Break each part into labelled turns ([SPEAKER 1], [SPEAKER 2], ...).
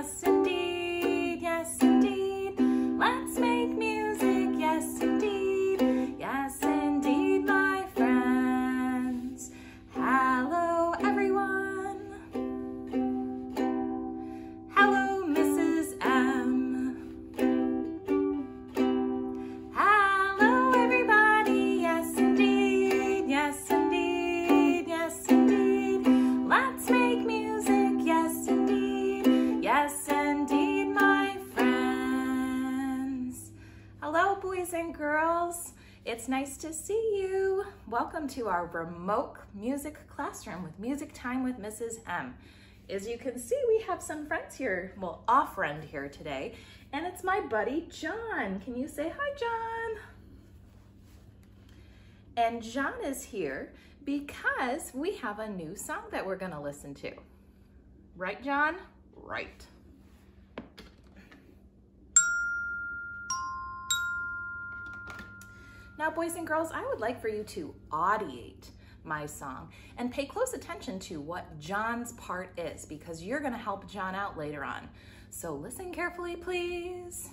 [SPEAKER 1] nasceu. It's nice to see you. Welcome to our remote music classroom with Music Time with Mrs. M. As you can see, we have some friends here, well, a friend here today, and it's my buddy John. Can you say hi, John? And John is here because we have a new song that we're gonna listen to. Right, John? Right. Now, boys and girls, I would like for you to audiate my song and pay close attention to what John's part is because you're gonna help John out later on. So listen carefully, please.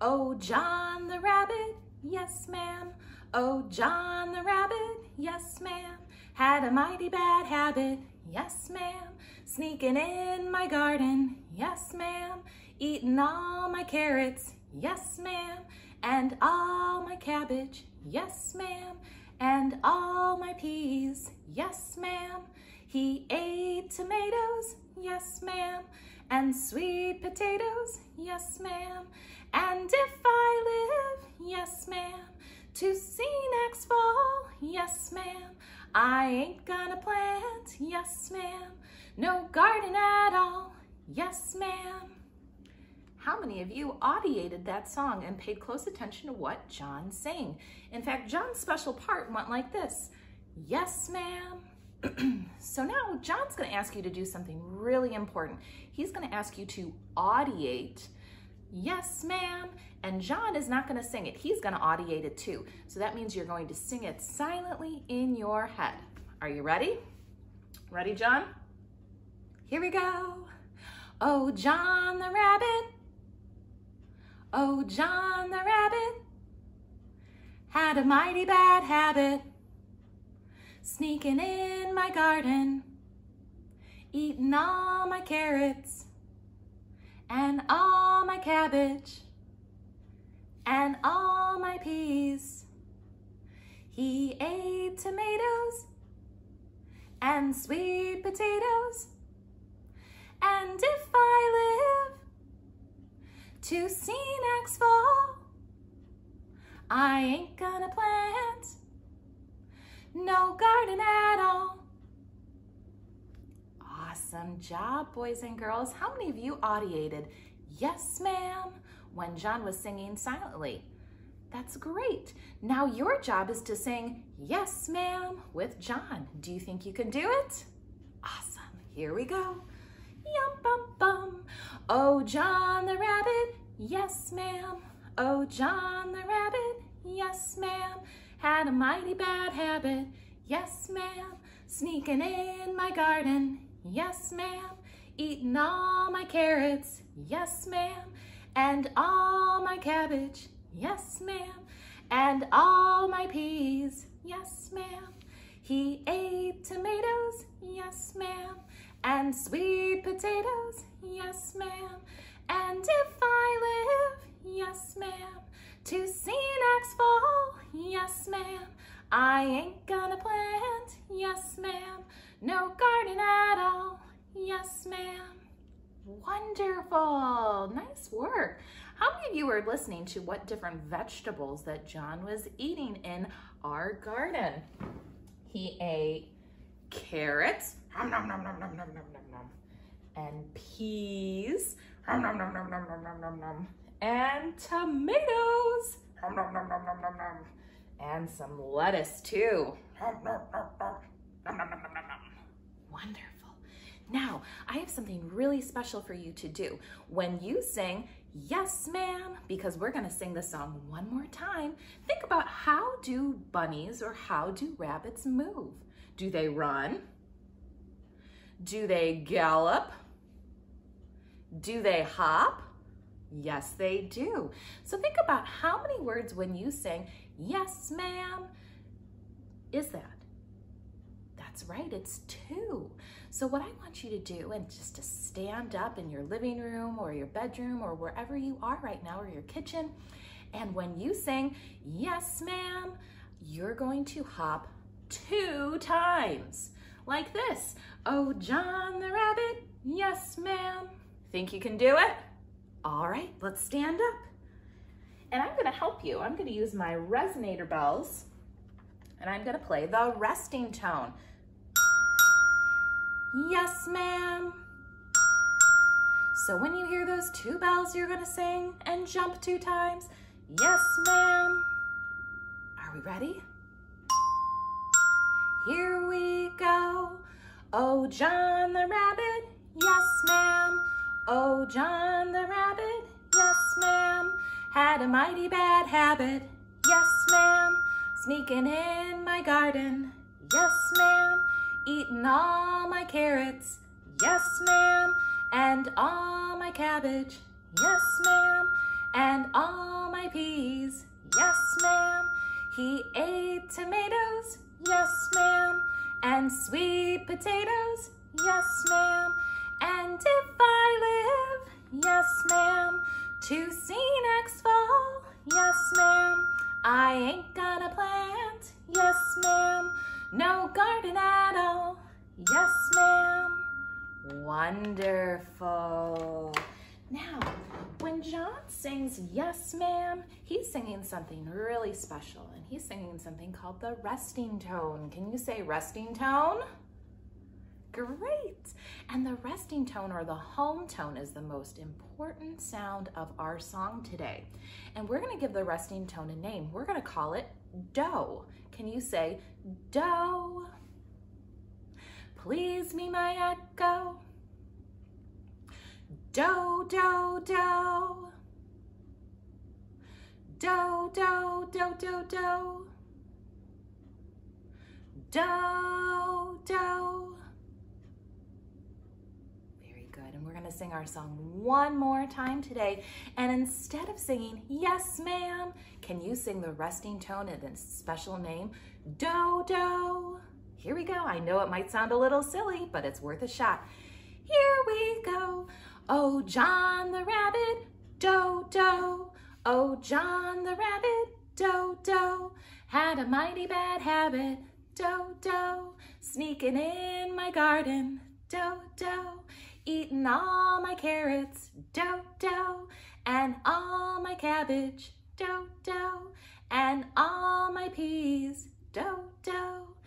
[SPEAKER 1] Oh, John the rabbit, yes ma'am. Oh, John the rabbit, yes ma'am. Had a mighty bad habit, yes ma'am. Sneaking in my garden, yes ma'am. Eating all my carrots, yes ma'am. And all my cabbage, yes ma'am. And all my peas, yes ma'am. He ate tomatoes, yes ma'am. And sweet potatoes, yes ma'am. And if I live, yes ma'am, to see next fall, yes ma'am. I ain't gonna plant, yes ma'am. No garden at all, yes ma'am. How many of you audiated that song and paid close attention to what John sang? In fact, John's special part went like this. Yes, ma'am. so now John's gonna ask you to do something really important. He's gonna ask you to audiate, yes, ma'am, and John is not gonna sing it. He's gonna audiate it too. So that means you're going to sing it silently in your head. Are you ready? Ready, John? Here we go. Oh, John the rabbit, Oh, John the rabbit had a mighty bad habit, sneaking in my garden, eating all my carrots and all my cabbage and all my peas. He ate tomatoes and sweet potatoes. And if I live to see next fall. I ain't gonna plant no garden at all. Awesome job, boys and girls. How many of you audiated yes, ma'am when John was singing silently? That's great. Now your job is to sing yes, ma'am with John. Do you think you can do it? Awesome. Here we go. Yum bum bum. Oh, John the rabbit, yes ma'am. Oh, John the rabbit, yes ma'am. Had a mighty bad habit, yes ma'am. Sneaking in my garden, yes ma'am. Eating all my carrots, yes ma'am. And all my cabbage, yes ma'am. And all my peas, yes ma'am. He ate tomatoes, yes ma'am and sweet potatoes, yes ma'am. And if I live, yes ma'am, to see next fall, yes ma'am. I ain't gonna plant, yes ma'am, no garden at all, yes ma'am. Wonderful, nice work. How many of you are listening to what different vegetables that John was eating in our garden? He ate carrots, nom, nom, nom, nom, nom, nom, nom, nom, nom. and peas, nom, nom, nom, nom, nom, nom, nom, nom, nom. and tomatoes, nom, nom, nom, nom, nom, nom, nom. and some lettuce too. Nom, nom, nom, nom, nom, nom, nom, nom, nom. Wonderful. Now, I have something really special for you to do. When you sing, yes ma'am, because we're gonna sing the song one more time, think about how do bunnies or how do rabbits move? Do they run? Do they gallop? Do they hop? Yes, they do. So think about how many words when you sing, yes, ma'am, is that? That's right, it's two. So what I want you to do, and just to stand up in your living room or your bedroom or wherever you are right now or your kitchen, and when you sing, yes, ma'am, you're going to hop two times like this. Oh, John the rabbit, yes, ma'am. Think you can do it? All right, let's stand up. And I'm gonna help you. I'm gonna use my resonator bells and I'm gonna play the resting tone. Yes, ma'am. So when you hear those two bells, you're gonna sing and jump two times. Yes, ma'am. Are we ready? Here we go. Oh, John the rabbit, yes, ma'am. Oh, John the rabbit, yes, ma'am. Had a mighty bad habit, yes, ma'am. Sneaking in my garden, yes, ma'am. Eating all carrots, yes, ma'am. And all my cabbage, yes, ma'am. And all my peas, yes, ma'am. He ate tomatoes, yes, ma'am. And sweet potatoes, yes, ma'am. And if I live, yes ma'am, to see next fall, yes ma'am, I ain't gonna plant, yes ma'am, no garden at all, yes ma'am. Wonderful. Now, when John sings yes ma'am, he's singing something really special and he's singing something called the resting tone. Can you say resting tone? Great. And the resting tone or the home tone is the most important sound of our song today. And we're going to give the resting tone a name. We're going to call it do. Can you say do? Please me my echo. Do, do, do. Do, do, do, do, do. Do, do. Very good. And we're gonna sing our song one more time today. And instead of singing, yes, ma'am, can you sing the resting tone and then special name, do, do? Here we go. I know it might sound a little silly, but it's worth a shot. Here we go. Oh, John the rabbit, do, do. Oh, John the rabbit, do, do. Had a mighty bad habit, do, do. Sneaking in my garden, do, do eating all my carrots, do, do, and all my cabbage, do, do, and all my peas, do, do.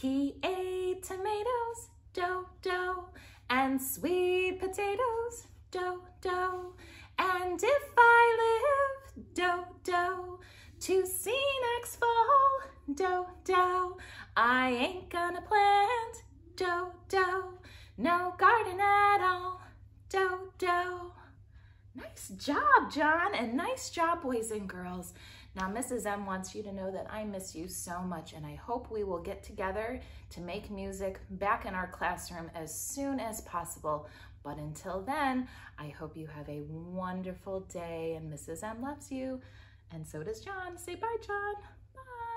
[SPEAKER 1] He ate tomatoes, do, do, and sweet potatoes, do, do. And if I live, do, do, to see next fall, do, do, I ain't gonna plant, do, do, no garden at all. Do, do. Nice job, John, and nice job, boys and girls. Now, Mrs. M wants you to know that I miss you so much, and I hope we will get together to make music back in our classroom as soon as possible. But until then, I hope you have a wonderful day, and Mrs. M loves you, and so does John. Say bye, John. Bye.